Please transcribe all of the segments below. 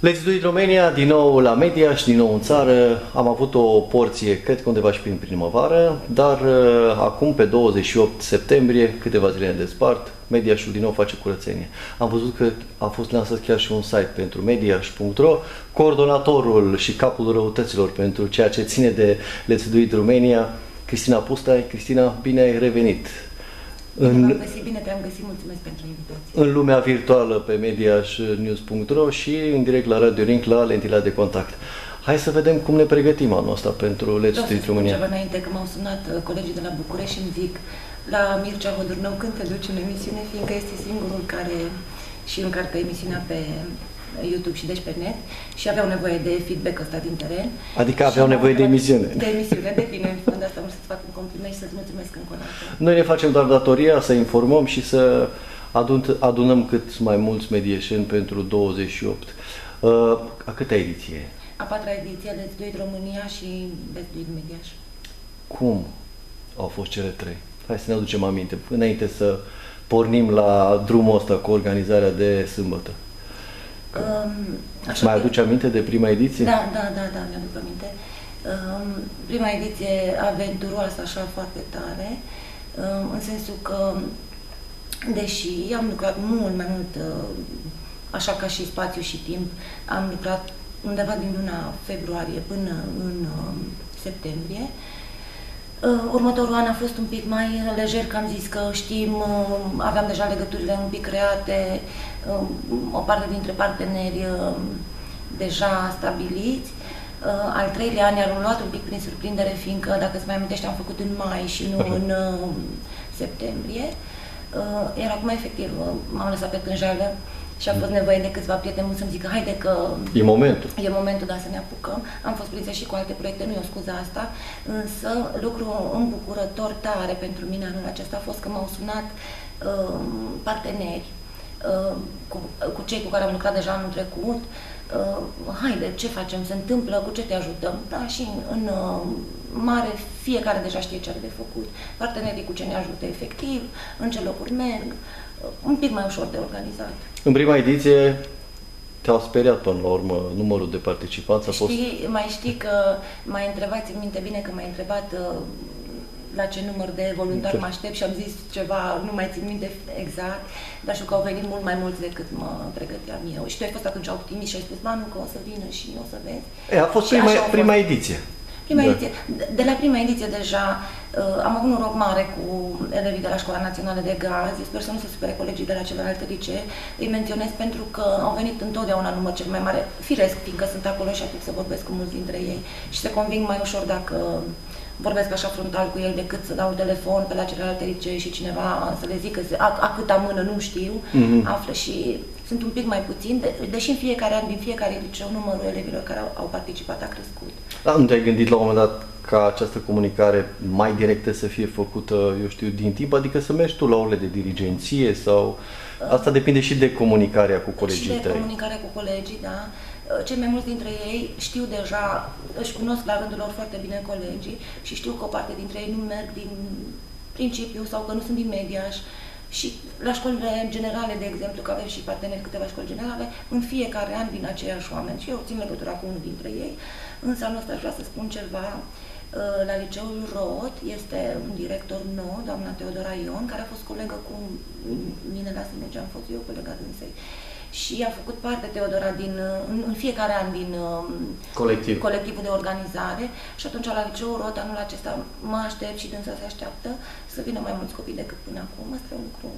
Let's Do It Romania, din nou la media și din nou în țară. Am avut o porție, cred că undeva și prin primăvară, dar uh, acum, pe 28 septembrie, câteva zile de despart, Mediașul din nou face curățenie. Am văzut că a fost lansat chiar și un site pentru mediaș.ro. Coordonatorul și capul răutăților pentru ceea ce ține de Let's Do It Romania, Cristina Pustai. Cristina, bine ai revenit în, am găsit bine, te-am găsit, mulțumesc pentru invitație. În lumea virtuală pe mediașnews.ro și în direct la Radio Link la lentila de contact. Hai să vedem cum ne pregătim anul ăsta pentru Let's Street România. ceva înainte, că m-au sunat uh, colegii de la București și îmi zic la Mircea Hodurnău când te duci în emisiune, fiindcă este singurul care și încarcă emisiunea pe YouTube și deci pe net și aveau nevoie de feedback ăsta din teren. Adică aveau nevoie de emisiune. De emisiune, de bine. De asta am să-ți fac un compliment și să-ți mulțumesc încă o dată. Noi ne facem doar datoria să informăm și să adun, adunăm cât mai mulți medieșeni pentru 28. Uh, a câta ediție? A patra ediție, Let's Do It România și Let's Do It Mediaș. Cum au fost cele trei? Hai să ne aducem aminte, înainte să pornim la drumul ăsta cu organizarea de sâmbătă. Um, așa mai aduce aminte de prima ediție? Da, da, da, da, mi-aduc aminte. Um, prima ediție aventuroasă, așa, foarte tare, um, în sensul că, deși am lucrat mult mai mult, uh, așa ca și spațiu și timp, am lucrat undeva din luna februarie până în uh, septembrie, Uh, următorul an a fost un pic mai lejer, că am zis că știm, uh, aveam deja legăturile un pic create, uh, o parte dintre parteneri deja stabiliți. Al treilea an i-am luat un pic prin surprindere, fiindcă, dacă îți mai amintești, am făcut în mai și nu în septembrie. Iar acum, efectiv, m-am lăsat pe tânjală și a fost nevoie de câțiva prieteni să-mi zică, haide că... E momentul. E momentul, da, să ne apucăm. Am fost prinsă și cu alte proiecte, nu e o scuză asta, însă lucru îmbucurător tare pentru mine anul acesta a fost că m-au sunat uh, parteneri, uh, cu, cu cei cu care am lucrat deja anul trecut, uh, haide, ce facem, se întâmplă, cu ce te ajutăm? Da, și în, în uh, mare, fiecare deja știe ce are de făcut. Partenerii cu ce ne ajută efectiv, în ce locuri merg, uh, un pic mai ușor de organizat. În prima ediție te-au speriat până la urmă numărul de participanți? A fost... Știi, mai știi că mai întrebați, în minte bine că m-ai întrebat uh, la ce număr de voluntari mă aștept și am zis ceva, nu mai țin minte exact, dar știu că au venit mult mai mulți decât mă pregăteam eu. Și tu ai fost atunci optimist și ai spus, nu că o să vină și o să vezi. E, a fost prima, prima ediție. Prima da. ediție. De la prima ediție deja uh, am avut un rog mare cu elevii de la Școala Națională de Gaz. Sper să nu se supere colegii de la celelalte licee. Îi menționez pentru că au venit întotdeauna număr cel mai mare, firesc, fiindcă sunt acolo și atunci să vorbesc cu mulți dintre ei și se conving mai ușor dacă vorbesc așa frontal cu el decât să dau telefon pe la celelalte licee și cineva să le zică a, a câta mână nu știu, mm-hmm. află și sunt un pic mai puțin, de, deși în fiecare an, din fiecare liceu, numărul elevilor care au, au participat a crescut. Da, nu te-ai gândit la un moment dat ca această comunicare mai directă să fie făcută, eu știu, din timp, adică să mergi tu la orele de dirigenție sau... Asta depinde și de comunicarea cu colegii și de tăi. comunicarea cu colegii, da. Cei mai mulți dintre ei știu deja, își cunosc la rândul lor foarte bine colegii și știu că o parte dintre ei nu merg din principiu sau că nu sunt din mediaș. Și la școlile generale, de exemplu, că avem și parteneri câteva școli generale, în fiecare an vin aceiași oameni și eu țin legătura cu unul dintre ei. Însă anul ăsta aș vrea să spun ceva. Uh, la liceul Rot este un director nou, doamna Teodora Ion, care a fost colegă cu mine la SNG, am fost eu colega dânsei și a făcut parte Teodora din, în, în fiecare an din um, Colectiv. colectivul de organizare și atunci la liceul Rot anul acesta mă aștept și dânsa se așteaptă să vină mai mulți copii decât până acum. Asta e un lucru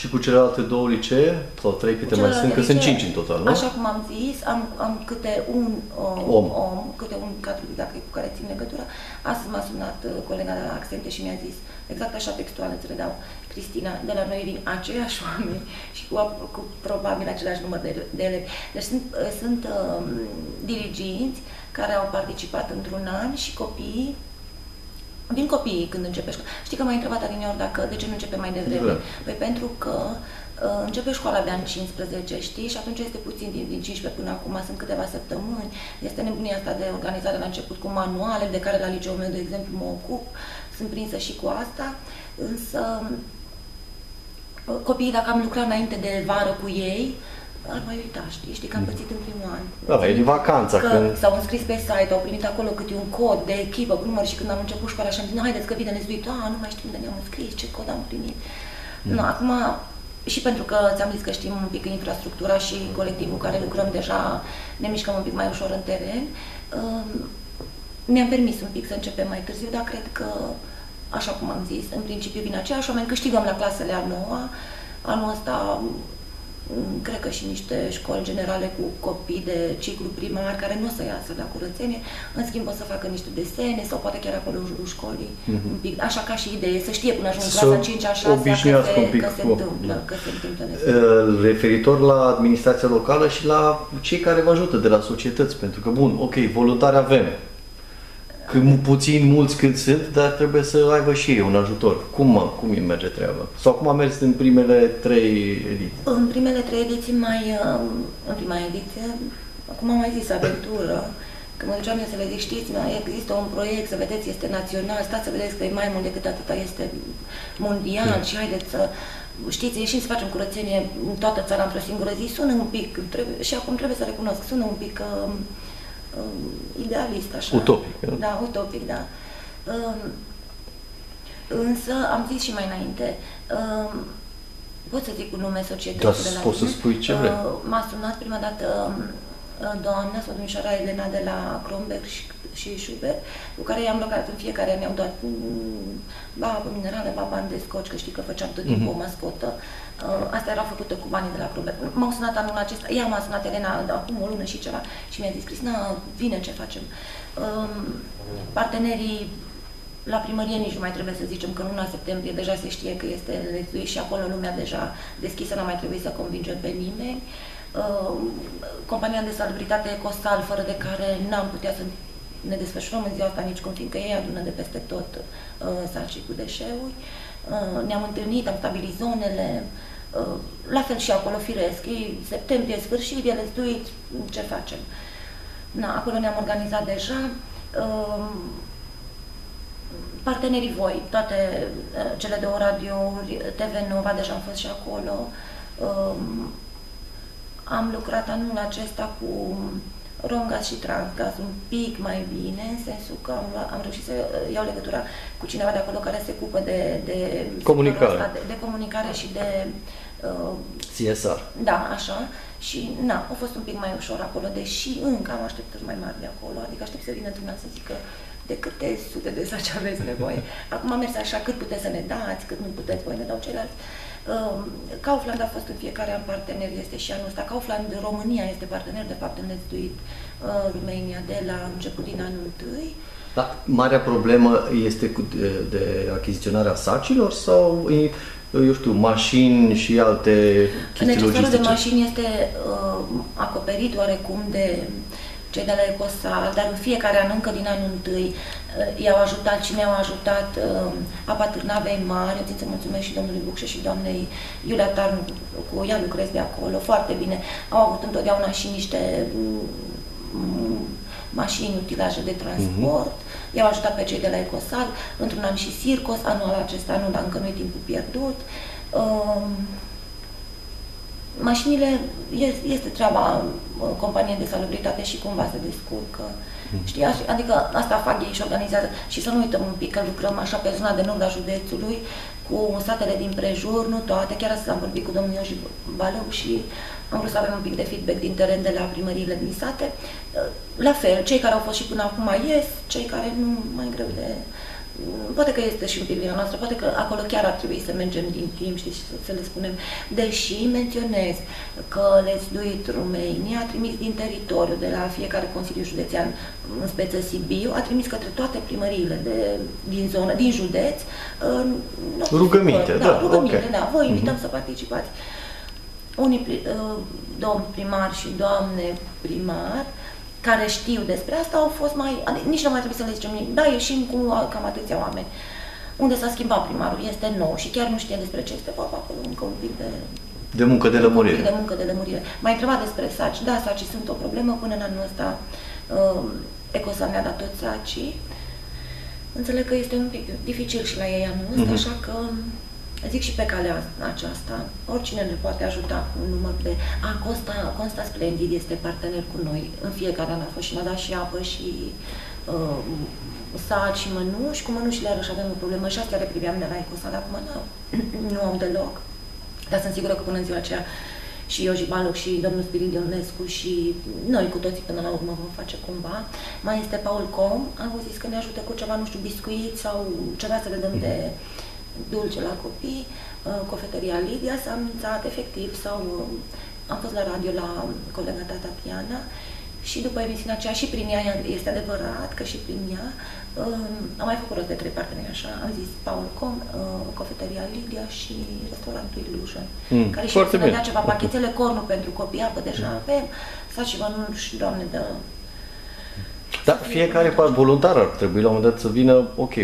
și cu celelalte două licee? Sau trei câte mai sunt? Că sunt cinci în total, nu? Așa cum am zis, am, am câte un um, om. om, câte un cadru didactic cu care țin legătura. Astăzi m-a sunat uh, colega de la Accente și mi-a zis, exact așa textual îți redau, Cristina, de la noi vin aceiași oameni și cu, cu probabil același număr de, de elevi. Deci sunt, uh, sunt um, diriginți care au participat într-un an și copiii Vin copiii când începe școala. Știi că m-ai întrebat adineori dacă de ce nu începe mai devreme? Da. Păi pentru că uh, începe școala de an 15, știi? Și atunci este puțin din, din 15 până acum, sunt câteva săptămâni. Este nebunia asta de organizare la început cu manuale, de care la liceul meu, de exemplu, mă ocup. Sunt prinsă și cu asta. Însă uh, copiii, dacă am lucrat înainte de vară cu ei, ar mai uita, știi, știi că am Mhm. pățit în primul an. Da, e vacanța, că când... s-au înscris pe site, au primit acolo câte un cod de echipă cu număr și când am început școala și am zis, "Nu, haideți că vine nezuitul, a, nu mai știu unde ne-am înscris, ce cod am primit. Mhm. Nu, acum, și pentru că ți-am zis că știm un pic infrastructura și colectivul care lucrăm deja, ne mișcăm un pic mai ușor în teren, um, mi-am permis un pic să începem mai târziu, dar cred că, așa cum am zis, în principiu vin aceiași oameni, câștigăm la clasele a noua, anul ăsta mm, cred că și niște școli generale cu copii de ciclu primar care nu o să iasă la curățenie, în schimb o să facă niște desene sau poate chiar acolo în jurul școlii, Mhm. un pic, așa ca și idee, să știe până ajung în Să clasa 5 a 6 că obișnuiască se, un pic că se cu- întâmplă, da. că se întâmplă Uh, desene. referitor la administrația locală și la cei care vă ajută de la societăți, pentru că, bun, ok, voluntari avem, cât puțin mulți cât sunt, dar trebuie să aibă și ei un ajutor. Cum, mă, cum îi merge treaba? Sau cum a mers în primele trei ediții? În primele trei ediții mai, um, în prima ediție, acum am mai zis aventură, când mă duceam eu să le zic, știți, mai există un proiect, să vedeți, este național, stați să vedeți că e mai mult decât atâta, este mondial și haideți să, știți, ieșim să facem curățenie în toată țara într-o singură zi, sună un pic, trebuie, și acum trebuie să recunosc, sună un pic um, um, idealist, așa. Utopic, nu? Da, utopic, da. Um, însă, am zis și mai înainte, um, pot să zic un nume societății Da, de la poți să mine? spui ce vrei. Uh, M-a sunat prima dată um, doamna sau domnișoara Elena de la Kronberg și, și Schubert, cu care i-am lucrat în fiecare an, mi-au dat mm, ba apă minerală, ba bani de scoci, că știi că făceam tot timpul Mhm. o mascotă. Uh, Asta era făcută cu banii de la Kronberg. M-au sunat anul acesta, ea m-a sunat Elena de acum o lună și ceva și mi-a zis, Cristina, vine ce facem. Um, Partenerii la primărie nici nu mai trebuie să zicem că în luna septembrie deja se știe că este lețuit și acolo lumea deja deschisă, n-a mai trebuit să convingem pe nimeni. Uh, compania de salubritate Ecosal, fără de care n-am putea să ne desfășurăm în ziua asta nici cum, fiindcă ei adună de peste tot uh, sarcii cu deșeuri. Uh, ne-am întâlnit, am stabilit zonele, uh, la fel și acolo, firesc, e septembrie, sfârșit, e lețuit, ce facem? Na, acolo ne-am organizat deja. Uh, partenerii voi, toate uh, cele două radiouri, TV Nova, deja am fost și acolo. Um, am lucrat anul acesta cu Romgaz și Transgaz un pic mai bine, în sensul că am, luat- am reușit să uh, iau legătura cu cineva de acolo care se ocupă de, de Comunicare. sectorul ăsta, de, de comunicare și de uh, CSR. da, așa. Și, na, a fost un pic mai ușor acolo, deși încă am așteptări mai mari de acolo. Adică aștept să vină într-un an să zică de câte sute de saci aveți nevoie. Acum am mers așa, cât puteți să ne dați, cât nu puteți, voi ne dau ceilalți. Um, Kaufland a fost în fiecare an partener, este și anul ăsta. Kaufland România este partener, de fapt, în Nețduit uh, România de la început din anul întâi. Da, marea problemă este cu de, de achiziționarea sacilor sau, e, eu știu, mașini și alte chestii Necesarul de logistice? mașini este uh, acoperit oarecum de cei de la Ecosal, dar în fiecare an, încă din anul întâi, uh, i-au ajutat și ne-au ajutat uh, apa Târnavei Mari. Eu țin să mulțumesc și domnului Bucșe și doamnei Iulia Tarnu, cu ea lucrez de acolo, foarte bine. Au avut întotdeauna și niște mm, mașini, utilaje de transport, i-au ajutat pe cei de la Ecosal, într-un an și Circos, anul acesta nu, dar încă nu e timpul pierdut. Um, mașinile este, este treaba uh, companiei de salubritate și cumva se descurcă. Știi, aș- adică asta fac ei și organizează. Și să nu uităm un pic că lucrăm așa pe zona de nord a județului cu satele din prejur, nu toate. Chiar astăzi am vorbit cu domnul Ioși Balău și am vrut să avem un pic de feedback din teren de la primăriile din sate. Uh, La fel, cei care au fost și până acum ies, cei care nu mai greu de... Poate că este și un pic vina noastră, poate că acolo chiar ar trebui să mergem din timp știi, și să, să le spunem. Deși menționez că Let's Do It Romania a trimis din teritoriu, de la fiecare Consiliu Județean, în speță Sibiu, a trimis către toate primăriile de, din zonă, din județ, uh, notificări. Rugăminte, da, da, rugăminte, ok. da. Vă invităm să participați. Unii pri- uh, domn primar și doamne primar care știu despre asta au fost mai, adică nici nu mai trebuie să le zicem nimic, da, ieșim cu a- cam atâția oameni. Unde s-a schimbat primarul, este nou și chiar nu știe despre ce este vorba acolo, încă un pic de, De muncă de un pic lămurire. de muncă, de lămurire. Mai întrebat despre saci, da, sacii sunt o problemă, până în anul ăsta uh, Ecosa mi-a dat toți sacii. Înțeleg că este un pic dificil și la ei anul ăsta, Mhm. așa că zic și pe calea aceasta, oricine ne poate ajuta cu un număr de... A, Costa, Costa Splendid este partener cu noi. În fiecare an a fost și ne-a dat și apă și uh, saci și mănuși. Cu mănușile iarăși avem o problemă și astea le priveam de la Ecosa, dar acum nu, nu am deloc. Dar sunt sigură că până în ziua aceea și Ioji Baloc și domnul Spirit Dionescu și noi cu toții până la urmă vom face cumva. Mai este Paul Com, am zis că ne ajută cu ceva, nu știu, biscuit sau ceva să le dăm de dulce la copii, uh, cofetăria Lidia s-a anunțat efectiv sau uh, am fost la radio la colega ta Tatiana și după emisiunea aceea și prin ea este adevărat că și prin ea um, am mai făcut rost de trei parteneri așa, am zis Paul Com, uh, cofetăria Lidia și restaurantul Illusion, mm, care și să dea ceva pachetele cornu pentru copii, apă deja mm. avem, să și și doamne de da, fiecare voluntar ar trebui la un moment dat să vină, ok,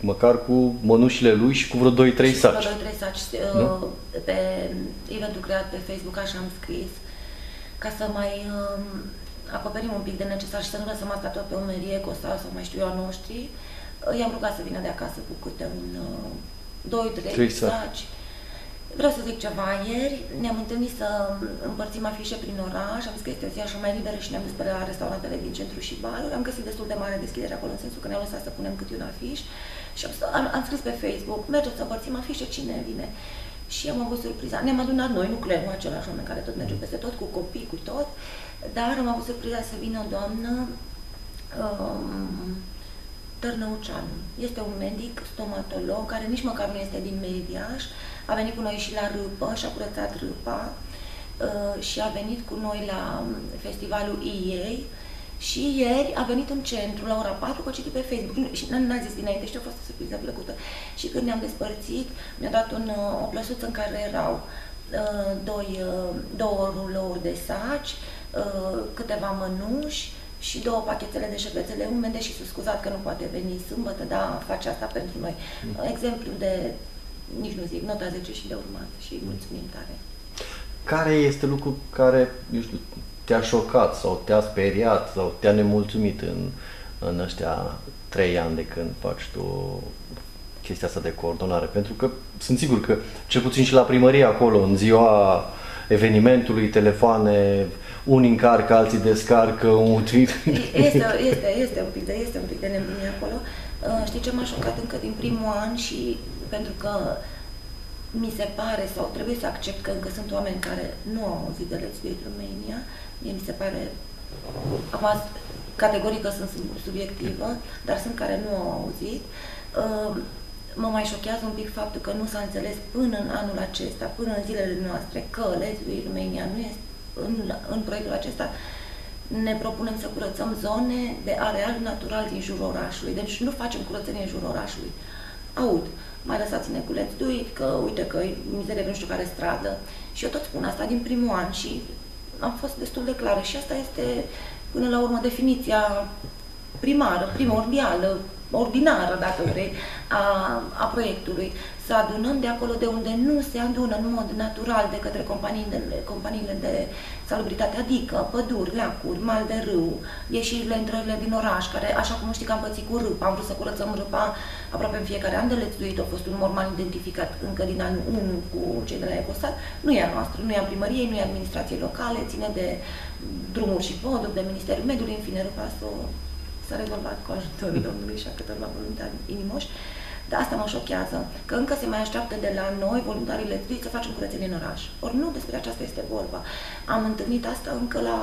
măcar cu mănușile lui și cu vreo 2-3 saci. Vreo 2-3 saci. Nu? Pe eventul creat pe Facebook, așa am scris, ca să mai um, acoperim un pic de necesar și să nu lăsăm asta tot pe umerie, Costa sau mai știu eu a noștri. I-am rugat să vină de acasă cu câte un uh, 2-3 saci. Vreau să zic ceva. Ieri ne-am întâlnit să împărțim afișe prin oraș, am zis că este o zi așa mai liberă și ne-am dus pe la restaurantele din centru și baruri. Am găsit destul de mare deschidere acolo, în sensul că ne-au lăsat să punem câte un afiș. Și am, am, am scris pe Facebook, mergeți să împărțim afișe, cine vine? Și am avut surpriza. Ne-am adunat noi, nu clerul același oameni care tot merge peste tot, cu copii, cu tot, dar am avut surpriza să vină o doamnă um, Tărnăuceanu. Este un medic stomatolog care nici măcar nu este din Mediaș, a venit cu noi și la Râpă și a curățat Râpa uh, și a venit cu noi la um, festivalul EA și ieri a venit în centru la ora 4 cu citit pe Facebook și n-a zis dinainte și a fost o surpriză plăcută. Și când ne-am despărțit, mi-a dat un, uh, o plăsuță în care erau uh, doi, uh, două rulouri de saci, uh, câteva mănuși, și două pachetele de șervețele umede și s-a scuzat că nu poate veni sâmbătă, dar face asta pentru noi. Mm. Exemplu de, nici nu zic, nota 10 și de urmat și mulțumim tare. Care este lucru care, eu știu, te-a șocat sau te-a speriat sau te-a nemulțumit în, în ăștia trei ani de când faci tu chestia asta de coordonare? Pentru că sunt sigur că, cel puțin și la primărie acolo, în ziua evenimentului, telefoane, unii încarcă, alții descarcă, un tweet. Este, este, este un pic de, este un pic de nebunie acolo. Uh, știi ce m-a șocat încă din primul an și pentru că mi se pare sau trebuie să accept că încă sunt oameni care nu au auzit de Let's Build Romania, mie mi se pare, acum categorică sunt subiectivă, dar sunt care nu au auzit. Uh, mă mai șochează un pic faptul că nu s-a înțeles până în anul acesta, până în zilele noastre, că Let's Build Romania nu este în, în proiectul acesta ne propunem să curățăm zone de areal natural din jurul orașului. Deci nu facem curățenie în jurul orașului. Aud, mai lăsați-ne cu let's do it, că uite că e mizerie nu știu care stradă. Și eu tot spun asta din primul an și am fost destul de clară. Și asta este, până la urmă, definiția primară, primordială, ordinară, dacă vrei, a, a proiectului. Să adunăm de acolo de unde nu se adună în mod natural de către companiile, companiile de salubritate, adică păduri, lacuri, mal de râu, ieșirile, intrările din oraș, care, așa cum știi că am pățit cu râpa, am vrut să curățăm râpa aproape în fiecare an de lețuit, a fost un normal identificat încă din anul 1 cu cei de la Ecostat, nu e a noastră, nu e a primăriei, nu e a administrației locale, ține de drumuri și poduri, de Ministerul Mediului, în fine, râpa s-a rezolvat cu ajutorul Domnului și a câteva voluntari inimoși. Dar asta mă șochează, că încă se mai așteaptă de la noi, voluntarii electrici, să facem curățenie în oraș. Ori nu despre aceasta este vorba. Am întâlnit asta încă la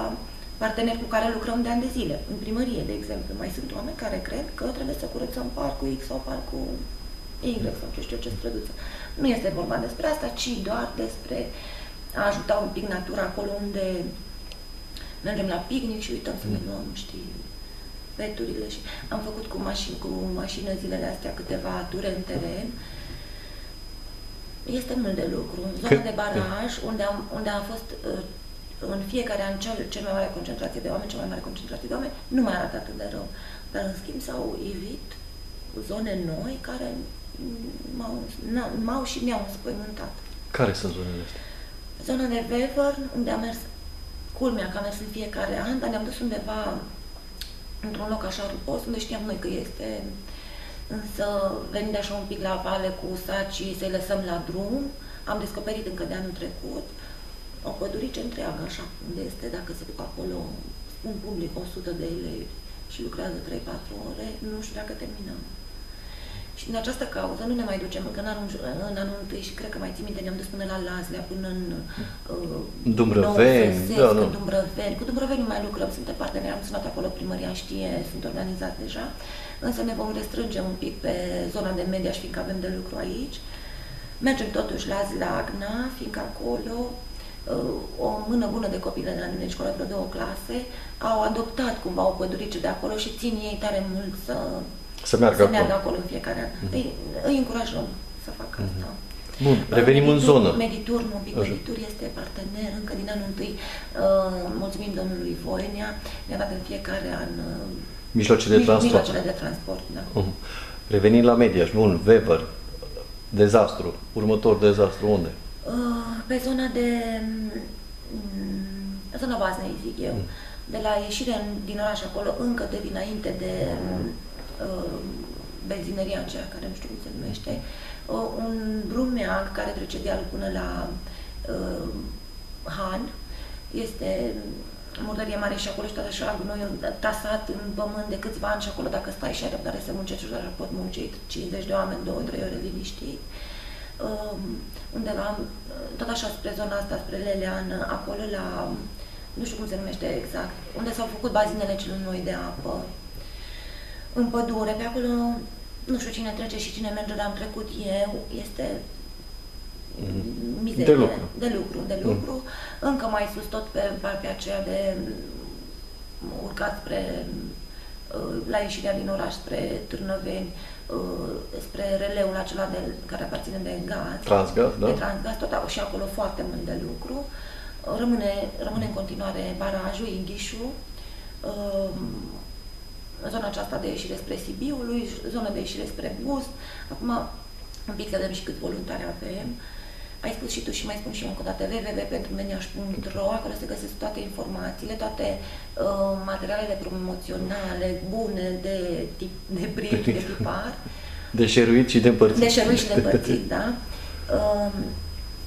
parteneri cu care lucrăm de ani de zile, în primărie, de exemplu. Mai sunt oameni care cred că trebuie să curățăm parcul X sau parcul Y sau ce știu ce străduță. Nu este vorba despre asta, ci doar despre a ajuta un pic natura acolo unde mergem la picnic și uităm să ne luăm, știi, peturile și am făcut cu, mașini, cu mașină zilele astea câteva ture în teren. Este mult de lucru. Zona de baraj, unde, am, unde a fost uh, în fiecare an cel, cel mai mare concentrație de oameni, cea mai mare concentrație de oameni, nu mai arată atât de rău. Dar în schimb s-au evit zone noi care m-au și mi-au înspăimântat. Care sunt zonele astea? Zona de Wevern, unde am mers, culmea că am mers în fiecare an, dar ne-am dus undeva într-un loc așa rupos, unde știam noi că este însă venind așa un pic la vale cu sacii să-i lăsăm la drum, am descoperit încă de anul trecut o pădurice întreagă, așa unde este, dacă se duc acolo, spun public, 100 de elevi și lucrează 3-4 ore, nu știu dacă terminăm. Și din această cauză nu ne mai ducem, încă în anul, în anul întâi și cred că mai țin minte, ne-am dus până la Lazlea, până în uh, Dumbrăveni, da, da. Dumbrăveni. Cu Dumbrăveni nu mai lucrăm, suntem parteneri, am sunat acolo, primăria știe, sunt organizat deja, însă ne vom restrânge un pic pe zona de media și fiindcă avem de lucru aici. Mergem totuși la Zlagna, fiindcă acolo uh, o mână bună de copii de la mine școală, vreo două clase, au adoptat cumva o pădurice de acolo și țin ei tare mult să să meargă, să acolo. meargă acolo în fiecare an. Mm-hmm. Îi, îi încurajăm să facă mm-hmm. asta. Bun, revenim Meditur, în zonă. Meditur, un pic, Meditur este partener încă din anul întâi. Uh, mulțumim domnului Voenia, ne-a dat în fiecare an uh, mijloace de transport. Mijloacele de transport, da. Uh-huh. Revenind la Mediaș, bun, Weber, dezastru, următor dezastru, unde? Uh, pe zona de um, zona Vaznei, zic eu. Mm. De la ieșirea din oraș acolo, încă de dinainte de uh, benzineria aceea, care nu știu cum se numește, uh, un brumeag care trece dealul până la uh, Han, este murdărie mare și acolo și tot așa gunoiul tasat în pământ de câțiva ani și acolo dacă stai și ai răbdare să muncești, și pot munci 50 de oameni, 2-3 ore liniștit. Uh, undeva, tot așa spre zona asta, spre Lelean, acolo la, nu știu cum se numește exact, unde s-au făcut bazinele cele noi de apă, în pădure, pe acolo nu știu cine trece și cine merge, dar am trecut eu, este mizerie, de lucru. De lucru, de mm. lucru. Mm. Încă mai sus tot pe partea aceea de urcat spre uh, la ieșirea din oraș spre Târnăveni, uh, spre releul acela de, care aparține de gaz. Transgaz, da? De transgaz, tot și acolo foarte mult de lucru. Rămâne, rămâne în continuare barajul, Inghișu, zona aceasta de ieșire spre Sibiului, zona de ieșire spre Bus. Acum, un pic să vedem și cât voluntari avem. Ai spus și tu și mai spun și eu încă o dată www.menyaș.ro, acolo se găsesc toate informațiile, toate uh, materialele promoționale bune de tip de print, de tipar. De șeruit și de împărțit. De șeruit și de împărțit, da. Uh,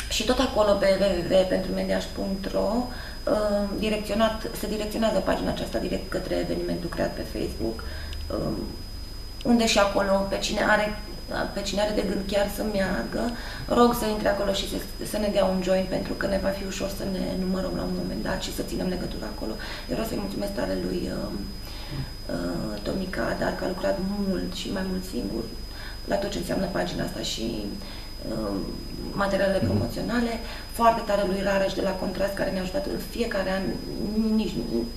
și tot acolo pe www.menyaș.ro Uh, direcționat, se direcționează pagina aceasta direct către evenimentul creat pe Facebook, um, unde și acolo, pe cine are pe cine are de gând chiar să meargă, rog să intre acolo și să, să ne dea un join pentru că ne va fi ușor să ne numărăm la un moment dat și să ținem legătura acolo. Eu vreau să-i mulțumesc tare lui uh, uh, Tomica, dar că a lucrat mult și mai mult singur la tot ce înseamnă pagina asta și uh, materialele mm-hmm. promoționale, foarte tare lui Rareș de la Contrast, care ne-a ajutat în fiecare an, nici,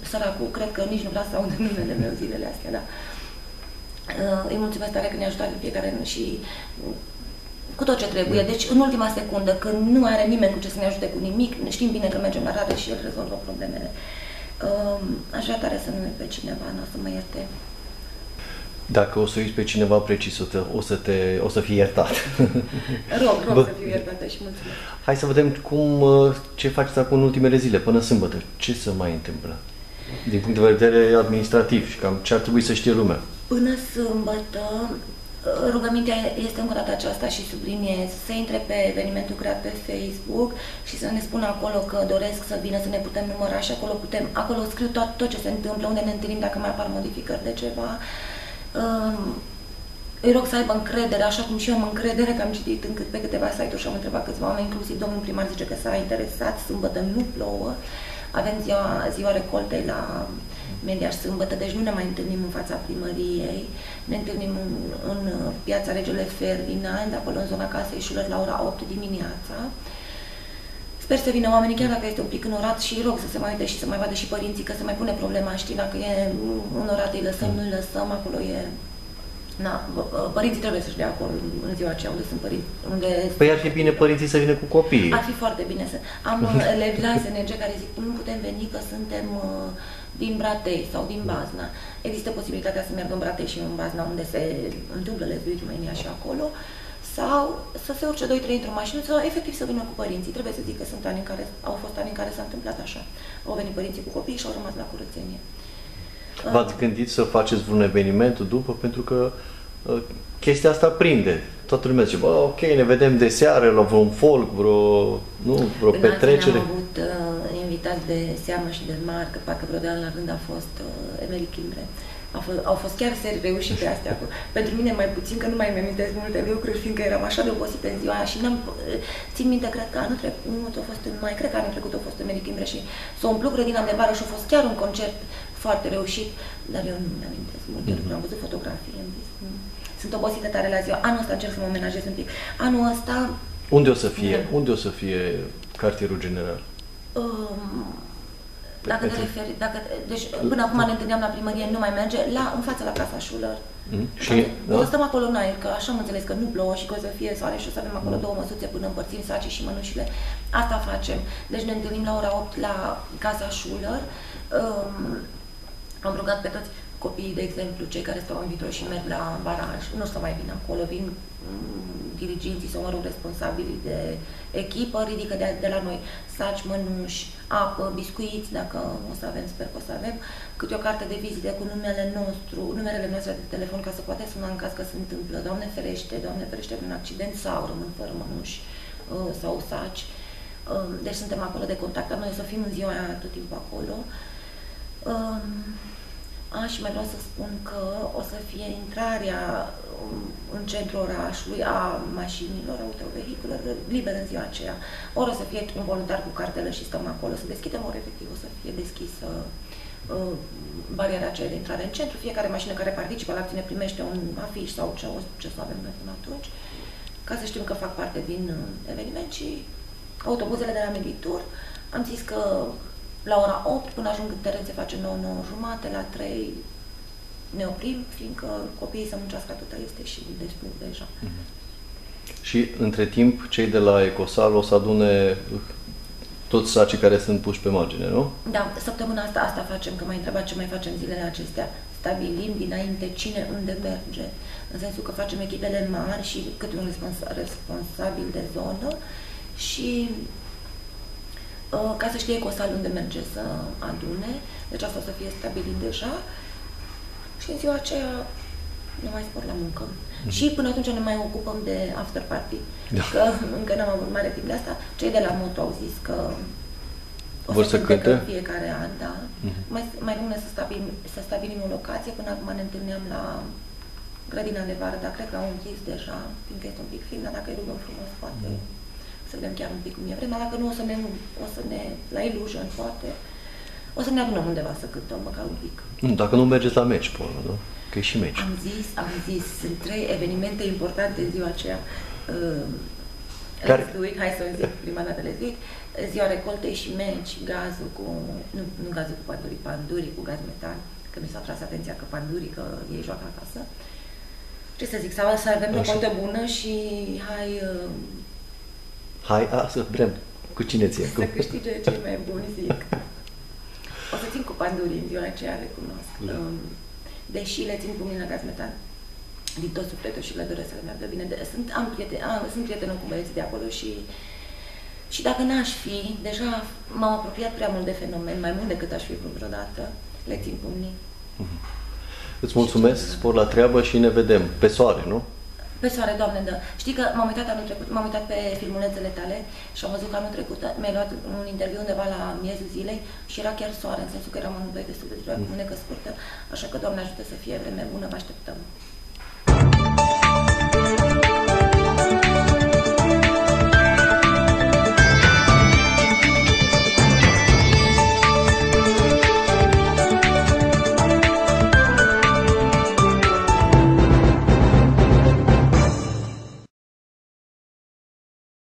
săracul, cred că nici nu vrea să audă numele meu zilele astea, da. Uh, îi mulțumesc tare că ne-a ajutat în fiecare an și cu tot ce trebuie. Deci, în ultima secundă, când nu are nimeni cu ce să ne ajute cu nimic, știm bine că mergem la Rareș și el rezolvă problemele. Uh, aș vrea tare să nu pe cineva, nu o să mă ierte. Dacă o să uiți pe cineva precis, o, te, o, să, te, o să fii iertat. Rog, rog Bă, să fiu iertată și mulțumesc. Hai să vedem cum, uh, ce faceți acum în ultimele zile, până sâmbătă. Ce se mai întâmplă? Din punct de vedere administrativ și cam ce ar trebui să știe lumea. Până sâmbătă, uh, rugămintea este încă o dată aceasta și subliniez, să intre pe evenimentul creat pe Facebook și să ne spună acolo că doresc să vină să ne putem număra și acolo putem, acolo scriu tot, tot ce se întâmplă, unde ne întâlnim dacă mai apar modificări de ceva îi rog să aibă încredere, așa cum și eu am încredere, că am citit în cât, pe câteva site-uri și am întrebat câțiva oameni, inclusiv domnul primar zice că s-a interesat, sâmbătă nu plouă, avem ziua, ziua recoltei la Mediaș sâmbătă, deci nu ne mai întâlnim în fața primăriei, ne întâlnim în, în piața Regele Ferdinand, acolo în zona casei Șuler, la ora 8 dimineața. Sper să vină oamenii, chiar dacă este un pic înorat și rog să se mai uite și să mai vadă și părinții, că se mai pune problema, știi, dacă e înorat îi lăsăm, nu îi lăsăm, acolo e Na, părinții trebuie să-și dea acord în ziua aceea unde sunt părinți. Unde păi ar fi bine părinții să vină cu copiii. Ar fi foarte bine să... Am elevi la SNG care zic nu putem veni că suntem uh, din Bratei sau din Bazna. Există posibilitatea să meargă în Bratei și în Bazna unde se întâmplă lesbiuitmenia și acolo sau să se urce 2-3 într-o mașină, sau efectiv să vină cu părinții. Trebuie să zic că sunt ani în care, au fost ani în care s-a întâmplat așa. Au venit părinții cu copii și au rămas la curățenie. V-ați gândit să faceți vreun eveniment după? Pentru că uh, chestia asta prinde. Toată lumea zice, bă, ok, ne vedem de seară la vreun folk, vreo, nu, vreo În petrecere. am avut uh, invitați de seamă și de marcă, parcă vreo de an la rând a fost uh, Emily Kimbre. Au fost, au fost chiar seri reușite astea. Cu, pentru mine mai puțin, că nu mai mi amintesc multe lucruri, fiindcă eram așa de obosită în ziua aia și n-am, uh, țin minte, cred că anul trecut, nu, a fost în mai, cred că anul trecut a fost Emily Kimbre și s-a umplut grădina de vară și a fost chiar un concert foarte reușit, dar eu nu mi amintesc multe lucruri, am văzut fotografii, am zis, "Mm, sunt obosită tare la ziua. Anul ăsta încerc să mă menajez un pic. Anul ăsta Unde o să fie? Da. Unde o să fie cartierul general? Um, dacă te Pentru- referi, dacă, deci până acum ne întâlneam la primărie, nu mai merge, la, în fața la Casa Schuller. Mm? Și, Și, o să da? stăm acolo în aer, că așa am înțeles că nu plouă și că o să fie soare și o să avem acolo două măsuțe până împărțim saci și mănușile. Asta facem. Deci ne întâlnim la ora 8 la Casa Schuller. Um, am rugat pe toți copiii, de exemplu, cei care stau în vitro și merg la baraj, nu o să mai vină acolo, vin mm, diriginții sau, mă rog, responsabilii de echipă, ridică de, de la noi saci, mănuși, apă, biscuiți, dacă o să avem, sper că o să avem, câte o carte de vizită cu numele nostru, numerele noastre de telefon ca să poate suna în caz că se întâmplă, Doamne ferește, Doamne ferește, un accident sau rămân fără mănuși uh, sau saci. Um, Deci suntem acolo de contact, dar noi o să fim în ziua aia tot timpul acolo. Um, a, și mai vreau să spun că o să fie intrarea um, în centrul orașului a mașinilor, autovehiculelor, liber în ziua aceea. Ori o să fie un voluntar cu cartelă și stăm acolo să deschidem, ori efectiv o să fie deschisă uh, bariera aceea de intrare în centru. Fiecare mașină care participă la acțiune primește un afiș sau ce, o- ce să avem noi până atunci, ca să știm că fac parte din uh, eveniment și autobuzele de la Meditur. Am zis că la ora 8, până ajung în teren, se face 9, 9 jumate, la 3 ne oprim, fiindcă copiii să muncească atâta este și destul deja. și între timp, cei de la Ecosal o să adune toți sacii care sunt puși pe margine, nu? Da, săptămâna asta asta facem, că m-ai întrebat ce mai facem zilele acestea. Stabilim dinainte cine unde merge, în sensul că facem echipele mari și câte un respons- responsabil de zonă și uh, ca să știe Ecosal unde merge să adune, deci asta o să fie stabilit deja și în ziua aceea ne mai spor la muncă. Și până atunci ne mai ocupăm de after party, Da. că încă n-am avut mare timp de asta. Cei de la Moto au zis că o Vor să cântăm cânte? fiecare an, da. Mhm. Mai, mai rămâne să stabilim, să stabilim o locație, până acum ne întâlneam la grădina de vară, dar cred că au închis deja, fiindcă este un pic fin, dar dacă îi rugăm frumos, poate Mhm. Să vedem chiar un pic cum e vremea, dacă nu o să ne, o să ne la Illusion, poate, o să ne adunăm undeva să cântăm măcar un pic. Nu, dacă nu mergeți la meci, pe urmă, da? Că e și meci. Am zis, am zis, sunt trei evenimente importante în ziua aceea. Uh, Care? Let's do it, hai să o zic prima dată Let's do it. Ziua recoltei și meci, gazul cu, nu, nu gazul cu pandurii, pandurii cu gaz metan, că mi s-a tras atenția că pandurii, că ei joacă acasă. Ce să zic, să, să avem o Așa. pointă bună și hai uh, Hai, a, să vrem. Cu cine ție? să câștige cei mai buni, zic. O să țin cu pandurii în ziua aceea, recunosc. Da. Um, deși le țin cu mine la gaz metan, din tot sufletul și le doresc să le meargă bine. De, sunt, am prieten, am, sunt prietenă cu băieții de acolo și și dacă n-aș fi, deja m-am apropiat prea mult de fenomen, mai mult decât aș fi vrut vreodată, le țin pumnii. Îți mulțumesc, spor la treabă și ne vedem. Pe soare, nu? Pe soare, doamne, da. Știi că m-am uitat anul trecut, m-am uitat pe filmulețele tale și am văzut că anul trecut mi-ai luat un interviu undeva la miezul zilei și era chiar soare, în sensul că eram amândoi destul de ziua, cu mânecă scurtă, așa că, Doamne ajută să fie vreme bună, vă așteptăm.